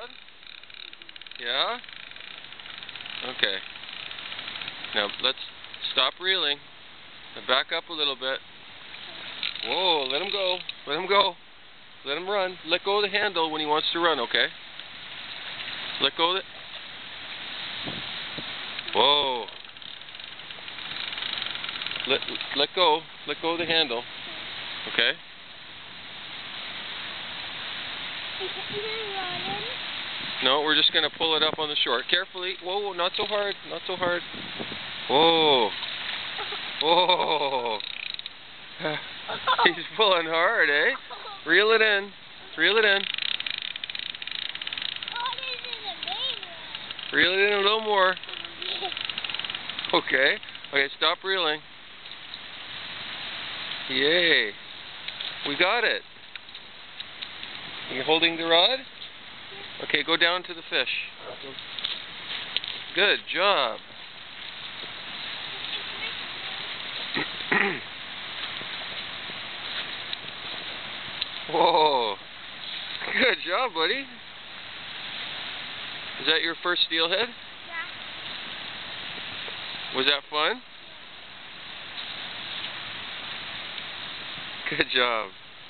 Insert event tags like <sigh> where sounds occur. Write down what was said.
rod? Yeah? Okay. Now let's stop reeling. Now back up a little bit. Whoa, let him go. Let him go. Let him run. Let go of the handle when he wants to run, okay? Let go of it. Whoa. Let let go. Let go of the handle. Okay? No, we're just going to pull it up on the shore. Carefully. Whoa, not so hard. Not so hard. Whoa. Whoa. <laughs> He's pulling hard, eh? Reel it in. Reel it in. Reel it in a little more. Okay. Okay, stop reeling. Yay. We got it. You holding the rod? Okay, go down to the fish. Good job. <clears throat> Whoa. Good job, buddy. Is that your first steelhead? Yeah. Was that fun? Good job.